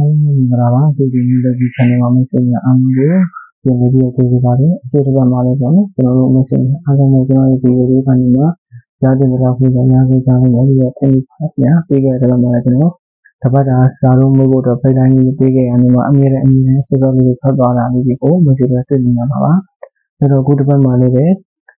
အားလုံးမင်္ဂလာပါဒီဒီနေ့ဒီ channel မှာ message ရအောင်လို့ပြန်ပြီးတော့ကြိုးစားပါတယ်အကျိုးတစ်ပတ်မှာလည်းပေါ့နော်ကျွန်တော်တို့ message အားလုံးကိုကျွန်တော်တို့ဒီ video ကနေမှာကြားတင်ကြတော့ပြန်ရအောင်ကြားလို့လည်းဒီထင်ပါဗျာပြီးခဲ့တဲ့မှာလည်းကျွန်တော်တပတ်တာစာလုံးမို့ဖို့တော့ဖိတ်တိုင်းကြီးပေးခဲ့ရနေမှာအမြဲတမ်းအမြဲတမ်းစေစောလေးထွက်သွားတာလေးကို message တွေတွေ့နေရပါပါအဲ့တော့ခုတစ်ပတ်မှာလည်းပဲ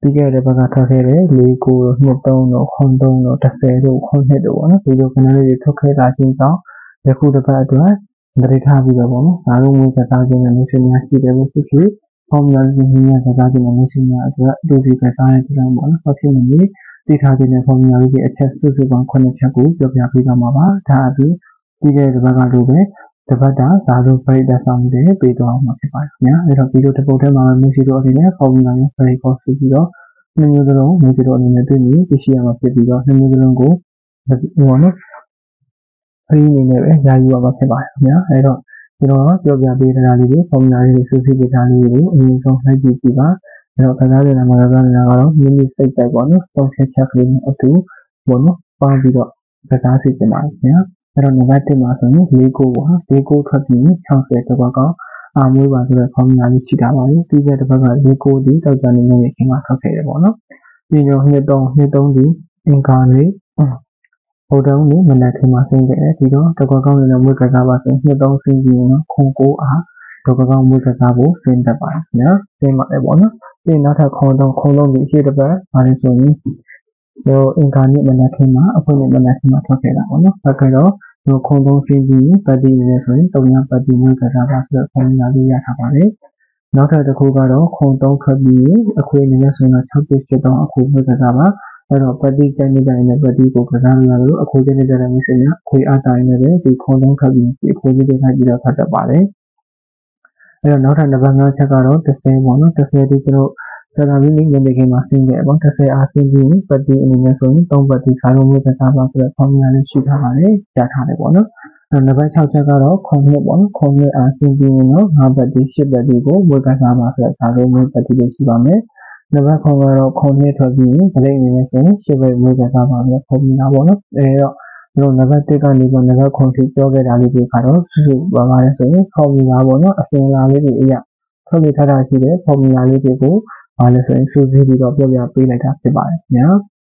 ပြီးခဲ့တဲ့ဘက်ကထွက်ခဲ့တဲ့၄ကိုနှစ်3တော့ခွန်3တော့10တို့ခွန်2တို့ပေါ့နော်ဒီလိုခဏလေးတွေထွက်ခဲ့တာချင်းကြောင့်ယခုတစ်ပတ်အတွက် သတိထားပြီးတော့ပေါ့နော်ဒါတို့မျိုးကစားခြင်းနဲ့မျိုးစများရှိတယ်လို့ဖြစ်ဖြစ်ဖော်မြလာခြင်းနဲ့ကစားခြင်းနဲ့မျိုးစများအတွက်အတူတူကစားတဲ့ဒီလိုပေါ့နော်ဆက်ဖြစ်နေပြီးသိထားခြင်းနဲ့ဖော်မြလာခြင်းအချက်စုစုပေါင်း9ချက်ကိုပြောပြပေးကြမှာပါဒါအပြင်ပြီးခဲ့တဲ့ဘက်ကလိုပဲတပတ်တာဇာတို့ပြိတ္တဆောင်တဲ့ပေးသွားမှာဖြစ်ပါတယ်ခင်ဗျာအဲ့တော့ဒီလိုတစ်ပုတ်ထဲမှာမျိုးစီတို့အနေနဲ့ဖော်မြလာခြင်းပြိကောဆိုပြီးတော့နှစ်မျိုးစလုံးမျိုးစီတို့အနေနဲ့တွေ့ပြီးသိရှိရမှာဖြစ်ပြီးတော့နှစ်မျိုးစလုံးကိုဟိုနော် ဖရီးအနေနဲ့ပဲယာယူရမှာဖြစ်ပါတယ်ခင်ဗျာအဲ့တော့ကျွန်တော်ပြောပြပေးထားတာလေးတွေ formula လေးတွေစုစည်းပေးထားလေးတွေကိုအရင်ဆုံးလိုက်ကြည့်ကြည့်ပါအဲ့တော့ကစားနေတာမှာကစားနေတာကတော့မိမိစိတ်ကြိုက်ပေါ့နော်ဆုံးဖြတ်ချက်ကလေးနဲ့အတူပေါ့နော်ပေါင်းပြီးတော့ကစားစီတင်ပါတယ်ခင်ဗျာအဲ့တော့နံပါတ်1မှာဆိုရင်၄ကိုပေါ့၄ကိုထွက်ပြီး60တပတ်ကောင်အာမွေးပါဆိုတဲ့ formula လေးရှိတာပါလေပြီးတဲ့တစ်ပတ်က၄ကိုဒီတောက်ကြနေနေခင်မှာထွက်ခဲ့တယ်ပေါ့နော်ပြီးတော့နှစ်3နှစ်3ဒီအင်္ဂါလေး ဗုဒ္ဓဦးနေ့မနက်ခင်းမှာဆင်းခဲ့တယ်ပြီးတော့တကွက်ကောင်းနဲ့မွေးကစားပါဆိုနှစ်သုံးဆင်းပြီးတော့ခုံကိုအားတကွက်ကောင်းမွေးကစားဖို့ဆင်းတတ်ပါတယ်နော်ဆင်းပါတယ်ပေါ့နော်ပြီးနောက်ထပ်ခုံတော့ခုံတော့ဒီအရှိတစ်ပတ်ပါလဲဆိုရင်ဟိုအင်္ဂါနေ့မနက်ခင်းမှာအခုနေ့မနက်ခင်းမှာထွက်ခဲ့တာပေါ့နော်ဆက်ကြတော့ဟိုခုံသုံးဆင်းပြီးပတ်တီနေဆိုရင်တုံညာပတ်တီမွေးကစားပါဆိုတော့ခုံညာလေးရထားပါတယ်နောက်ထပ်တစ်ခုကတော့ခုံသုံးထွက်ပြီးအခွေအနေနဲ့ဆိုရင်6ပြည့်7တောင်းအခုမွေးကစားပါ အဲ့တော့ပတ်တိကျနေကြရင်ပတ်တိကိုကစားရလို့အခွေးကျနေတဲ့မိတ်ဆွေများအခွေးအားတိုင်းနဲ့ပဲဒီခုံလုံးခတ်ပြီးဒီအခွေးလေးတွေခတ်ပြီးတော့ဖတ်တတ်ပါတယ်အဲ့တော့နောက်ထပ်နံပါတ်5ချက်ကတော့30ပေါ့နော်30ဒီကျွန်တော်ဆရာမင်းနေနေခင်မှာဆင်းခဲ့ပေါ့30အားဆင်းပြီးပတ်တိအနေနဲ့ဆိုရင်3ပတ်တိခါလုံးမျိုးကစားပါဆိုတဲ့ formula လေးရှိထားပါတယ်ကြားထားတယ်ပေါ့နော်နံပါတ်6ချက်ကတော့ခုံနှစ်ပေါ့နော်ခုံနှစ်အားဆင်းပြီးတော့5ပတ်တိ10ပတ်တိကိုဝေကစားပါဆိုတဲ့ဇာလုံးမျိုးပတ်တိလေးရှိပါမယ် နံပါတ်9ကတော့ခုံနှစ်ထွက်ပြီးဗလိအနေနဲ့ဆိုရင်ရှစ်ဘက်ဝေကစားပါမယ်ပုံမြင်တာပေါ့နော်အဲတော့ကျွန်တော်နံပါတ်1ကနေပြီးနံပါတ်9ထိပြောခဲ့တာလေးတွေကတော့စုစုပါပါလဲဆိုရင်ဖော်မူလာပေါ့နော်အစင်လာလေးတွေအရာထုတ်ပြထားတာရှိတဲ့ဖော်မူလာလေးတွေကိုဘာလဲဆိုရင်စုစည်းပြီးတော့ပြောပြပေးလိုက်တာဖြစ်ပါတယ်ညာ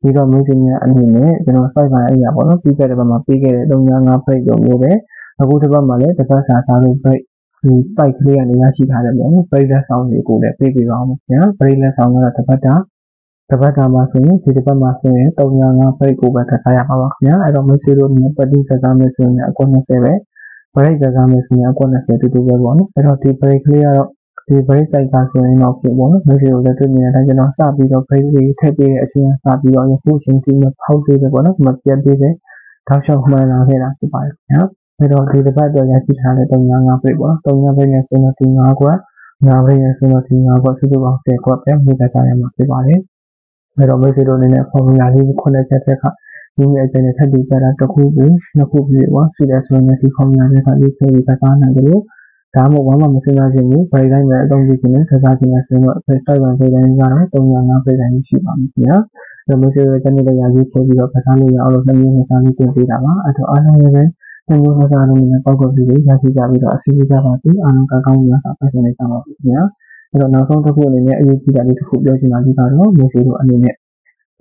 ပြီးတော့မျိုးစင်များအနေနဲ့ကျွန်တော် site ပိုင်းအရာပေါ့နော်ပြီးခဲ့တဲ့ဘက်မှာပေးခဲ့တဲ့395 page ကိုမျိုးပဲအခုတစ်ပတ်မှာလည်းတစ်ပတ်စာစာလို့ page ဒီ site ကလေးကနေရရှိထားတယ်ပေါ့နော် page လက်ဆောင်တွေကိုလည်းပေးပေးပါအောင်ညာ page လက်ဆောင်ကတော့တစ်ပတ်တာတစ်ပတ်တာမှာဆိုရင်ဒီတစ်ပတ်မှာဆိုရင်395 page ကိုပဲကစားရမှာပါခင်ဗျာအဲ့တော့မရှိလို့နေပတ်တိကစားမယ်ဆိုရင်အကွက်20ပဲ break ကစားမယ်ဆိုရင်အကွက်20တူတူပဲပေါ့နော်အဲ့တော့ဒီ break ကလေးကတော့ဒီ break site ကဆိုရင်တော့ဖြစ်ပေါ့နော်မရှိလို့လည်းတွေ့နေတဲ့အတိုင်းကျွန်တော်စပြီးတော့ break လေးထည့်ပေးတဲ့အချိန်စပြီးတော့ယခုအချိန်ထိမဖောက်သေးတယ်ပေါ့နော်မပြတ်သေးတဲ့တောက်လျှောက်မှန်လာခဲ့တာဖြစ်ပါတယ်ခင်ဗျာ အဲ့တော့ဒီတစ်ပတ်တော့ရရှိထားတဲ့395 break ပေါ့နော်395 break နဲ့ဆိုရင်ဒီ5ကွက်5 break နဲ့ဆိုရင်ဒီ5ကွက်စုစုပေါင်း10ကွက်ပဲမြင်ကစားရမှာဖြစ်ပါတယ်အဲ့တော့မိတ်ဆွေတို့အနေနဲ့ formula လေးခုနှစ်ချက်တက်ကဒီရဲ့အကျဉ်းနဲ့ထပ်ပြီးကြတာတစ်ခုပြီးနှစ်ခုပြီးပေါ့ရှိတဲ့ဆိုရင်ဒီ formula တွေကလေးဖြည့်ပြီးကစားနိုင်တယ်လို့ဒါမှမဟုတ်ဘာမှမစဉ်းစားခြင်းဘူးဘယ်တိုင်းပဲအသုံးပြုခြင်းနဲ့ကစားခြင်းနဲ့ဆိုတော့အဲ site ပိုင်းဘယ်တိုင်းကတော့305ဘယ်တိုင်းရှိပါမယ်ခင်ဗျာအဲ့လိုမျိုးတနေ့တည်းရာရေးချပြီးတော့ကစားလို့ရအောင်လို့နှစ်မျိုးနှစ်စားလေးတင်ပေးတာပါအဲ့တော့အားလုံးလည်း ပဲနှစ်မျိုးနှစ်စားလုံးနဲ့ပေါက်ကွက်ပြီးရရှိကြပြီးတော့အစီအစဉ်ကြပါပြီအားလုံးကောင်းကောင်းရတာပတ်စံနေကြပါပြီခင်ဗျာအဲ့တော့နောက်ဆုံးတစ်ခုအနေနဲ့အရေးကြီးတာလေးတစ်ခုပြောချင်တာဒီကတော့မျိုးစီတို့အနေနဲ့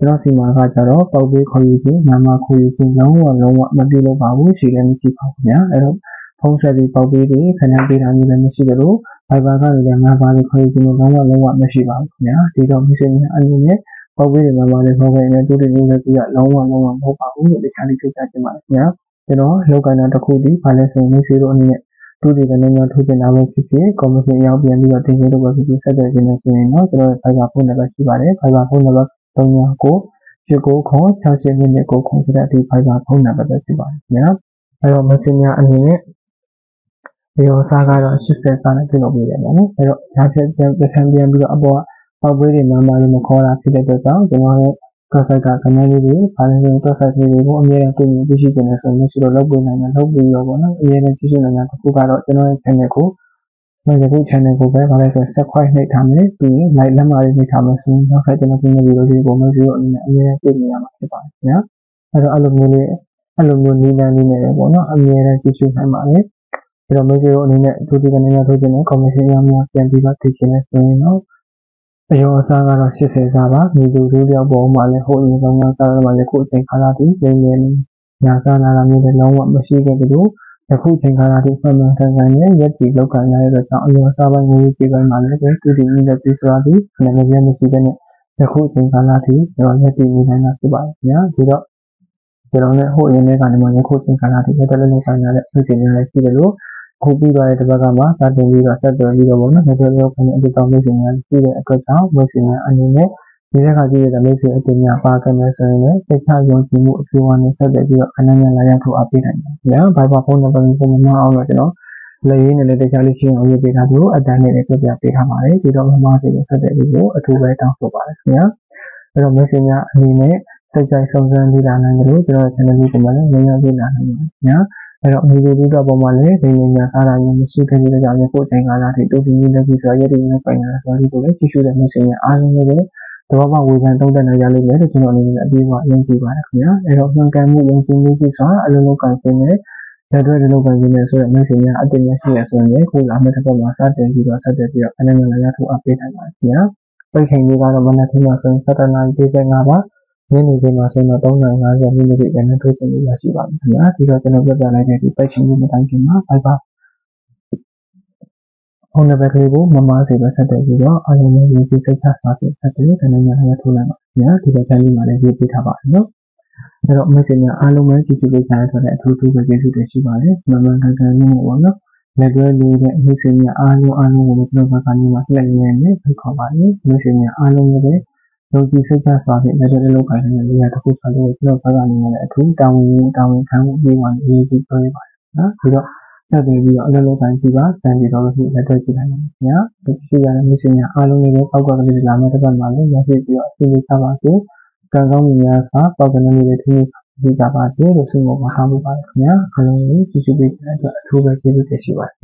ကျွန်တော်စီမှာကကြတော့ပေါက်ပေးခေါ်ယူခြင်းနာမခေါ်ယူခြင်းလုံးဝလုံးဝမပြုလုပ်ပါဘူးရှိလည်းမရှိပါဘူးခင်ဗျာအဲ့တော့ဖုန်းဆက်ပြီးပေါက်ပေးပြီးခဏပေးတာမျိုးလည်းမရှိကြလို့ Viber ကလည်းငါးပါးလေးခေါ်ယူခြင်းလုံးဝလုံးဝမရှိပါဘူးခင်ဗျာဒီတော့မျိုးစီများအနေနဲ့ပေါက်ပေးတယ်ငါးပါးလေးခေါ်ခဲ့ရင်တူတူလေးလည်းပြရလုံးဝလုံးဝမဟုတ်ပါဘူးလို့တခြားလေးပြောပြချင်ပါတယ်ခင်ဗျာ ကျွန်တော်လောက်ကနာတစ်ခုဒီဘာလဲဆိုရင်မျိုးစီတို့အနေနဲ့တူတည်တဲ့နေရာထုတ်တင်တာပဲဖြစ်ဖြစ်ကော်မရှင်ရောက်ပြန်ပြီးတော့တင်ပြလို့ပဲဖြစ်ဖြစ်ဆက်သွယ်ခြင်းနဲ့ဆိုရင်တော့ကျွန်တော်ရဲ့ Viber ဖုန်းနံပါတ်ရှိပါတယ် Viber ဖုန်းနံပါတ်39 89ခေါ်60မိနစ်ကိုခေါ်ဆိုတဲ့ဒီ Viber ဖုန်းနံပါတ်ပဲဖြစ်ပါတယ်ခင်ဗျာအဲတော့ Messenger အနေနဲ့ဒီရောစားကတော့80စာနဲ့ပြုလုပ်ပေးတယ်ပေါ့နော်အဲတော့ညာဖြတ်ပြန်ပြန်ပြန်ပြီးတော့အပေါ်ကပေါက်ပွေးတွေနာမလေးမခေါ်တာဖြစ်တဲ့အတွက်ကြောင့်ကျွန်တော်ရဲ့ website ကကနေ့လေးတွေဘာလဲဆိုရင် website လေးတွေကိုအမြဲတမ်းတွေ့မြင်သိရှိနေတယ်ဆိုရင်မရှိတော့လုပ်ပေးနိုင်တယ်လုပ်ပြီးတော့ပေါ့နော်အမြဲတမ်းသိရှိနိုင်တာတစ်ခုကတော့ကျွန်တော်ရဲ့ channel ကိုကျွန်တော်ဒီ channel ကိုပဲဘာလဲဆို subscribe နှိပ်ထားမယ်ပြီးရင် like လက်မလေးနှိပ်ထားမယ်ဆိုရင်နောက်ထပ်ကျွန်တော်ပြင်တဲ့ဗီဒီယိုလေးကိုမျိုးစုံအနေနဲ့အမြဲတမ်းတွေ့နေရမှာဖြစ်ပါတယ်ခင်ဗျာအဲ့တော့အဲ့လိုမျိုးလေးအဲ့လိုမျိုးနည်းလမ်းလေးနဲ့ပေါ့နော်အမြဲတမ်းကြည့်ရှုနိုင်ပါလေအဲ့တော့မိတ်ဆွေတို့အနေနဲ့ဒုတိယကနေရထုတ်ခြင်းနဲ့ commission အများများပြန်ပြီးတော့သိချင်နေဆိုရင်တော့ အယောအစားကတော့80စားပါမိသူတို့တယောက်ပေါ်မှာလည်းဟိုအရင်ဆုံးကစားရမှာလည်းခုအချိန်ခါလာပြီးလင်းလင်းညာစားလာတာမျိုးလည်းလုံးဝမရှိခဲ့ဘူးလို့ယခုချိန်ခါလာပြီးမှန်မှန်ကန်ကန်နဲ့ရက်တီလောက်ကန်ရတဲ့အတွက်ကြောင့်အယောအစားပိုင်းငွေကြေးပိုင်းမှာလည်းတူတူကြီးနဲ့ပြီးဆိုတာပြီးနည်းနည်းမရှိတဲ့နဲ့ယခုချိန်ခါလာပြီးကျွန်တော်ရက်တီနေနိုင်တာဖြစ်ပါတယ်ခင်ဗျာဒီတော့ကျွန်တော်လည်းဟိုအရင်လေးကနေမှယခုချိန်ခါလာပြီးရက်တလုံးလောက်ကန်ရတဲ့အခြေအနေလည်းရှိတယ်လို့ ခုပြီးသွားတဲ့တစ်ပတ်ကမှစတင်ပြီးတော့ဆက်သွယ်ပြီးတော့ပေါ့နော်လက်တွေ့ရောက်ခိုင်းတဲ့အတူတောင်းမိတ်ဆွေများရှိတဲ့အတွက်ကြောင့်မိတ်ဆွေများအနေနဲ့ဒီတဲ့ခါကြည့်ရတဲ့မိတ်ဆွေအတူများပါခဲ့မယ်ဆိုရင်လည်းစိတ်ချယုံကြည်မှုအပြည့်အဝနဲ့ဆက်သွယ်ပြီးတော့ခဏနဲ့လာရောက်ထုတ်အပ်ပေးနိုင်တယ်။ညာဘိုင်ဘာဖုန်းနံပါတ်ကိုမမအောင်တော့ကျွန်တော်လက်ရင်းနဲ့လည်းတခြားလေးရှင်းအောင်ရေးပေးထားပြီးအတန်းနဲ့လည်းပြပြပေးထားပါတယ်။ဒီတော့မမစီကိုဆက်သွယ်ပြီးတော့အထူးပဲတောင်းဆိုပါတယ်ခင်ဗျာ။အဲ့တော့မိတ်ဆွေများအနေနဲ့စိတ်ကြိုက်ဆုံးစမ်းပြီးလာနိုင်တယ်လို့ကျွန်တော် channel လေးကိုလည်းငြင်းရပြလာနိုင်ပါတယ်ခင်ဗျာ။ အဲ့တော့အမေတို့တို့ပေါ်မှာလည်းဒိနေညာအားရမျိုးမရှိခဲ့တဲ့ကြောင့်ကိုယ်ချိန်ကာလထိတူတူကြီးလက်ပြီးဆိုရတဲ့ဒီနေ့ပိုင်လာဆိုပြီးကိုလည်းကြည့်ရှုတဲ့မျိုးစင်ရအားလုံးလည်းတဘာမှဝေဖန်တုံးတက်နေရလိမ့်မယ်လို့ကျွန်တော်အနေနဲ့အပြီးမှယုံကြည်ပါတယ်ခင်ဗျာအဲ့တော့မှန်ကန်မှုယုံကြည်မှုကြီးစွာအလုံးလုံးကံခြင်းနဲ့လက်တွဲဒီလိုကံခြင်းနဲ့ဆိုတဲ့မျိုးစင်ရအတင်ရရှိရဆိုရင်ခုလာမယ့်တစ်ပတ်မှာစတင်ပြီးတော့ဆက်တက်ပြီးတော့အနေနဲ့လည်းရထုတ်အပ်ပေးနိုင်ပါတယ်ခင်ဗျာပိတ်ချိန်လေးကတော့မနက်ခင်းမှာဆိုရင်7:45ပါ ညနေခင်းမှာဆိုရင်တော့350မိနစ်ပြည့်တဲ့ထိုးချင်လို့ရရှိပါပြီခင်ဗျာဒီတော့ကျွန်တော်ပြပြလိုက်တဲ့ဒီပိုက်ရှင်ကြီးမတိုင်းခင်မှာဘိုက်ပါဖုန်းနံပါတ်ကလေးကိုမမစီပဲဆက်တယ်ပြီးတော့အားလုံးရဲ့ရေးစိတ်ချစာဖြင့်ဆက်တယ်ခဏညရထိုးလိုက်ပါခင်ဗျာဒီတော့တိုင်းလေးမှာလည်းရေးပေးထားပါတယ်နော်အဲ့တော့ message များအားလုံးပဲကြည့်ကြည့်ပေးကြရတဲ့အထူးထူးပဲကျေးဇူးတင်ရှိပါတယ်မမှန်ကန်ကန်လေးနဲ့ပေါ့နော်လက်တွဲလေးတဲ့ message များအားလုံးအားလုံးကိုကျွန်တော်ဘက်ကနေမှလှည့်နေနေဖိတ်ခေါ်ပါတယ် message များအားလုံးလည်း ယုံကြည်စိတ်ချစွာဖြင့်လက်တွေ့လုပ်ကိုင်နေတဲ့နေရာတစ်ခုဆိုလို့ကျွန်တော်ဘက်ကနေလည်းအထူးတောင်းဝန်တောင်းဝန်ခံမှုပြီးမှအရေးကြီးပြောရပါတယ်နော်ပြီးတော့ဆက်ပြီးပြီးတော့အလုပ်လုပ်ကိုင်ကြည့်ပါစံပြီးတော့လို့လက်တွေ့ကြည့်နိုင်ပါမယ်ခင်ဗျာဒီရှိရတဲ့မိတ်ဆွေများအားလုံးလည်းပောက်ကလေးလာမယ့်တစ်ပတ်မှာလည်းရရှိပြီးတော့အစီအစဉ်ချပါစေကံကောင်းမှုများစွာပေါက်ကလေးတွေထူးကြည့်ကြပါစေလို့ဆုမွန်ပါဆောင်ပါပါတယ်ခင်ဗျာအားလုံးကိုကြည့်ကြည့်ပေးတဲ့အတွက်အထူးပဲကျေးဇူးတင်ရှိပါတယ်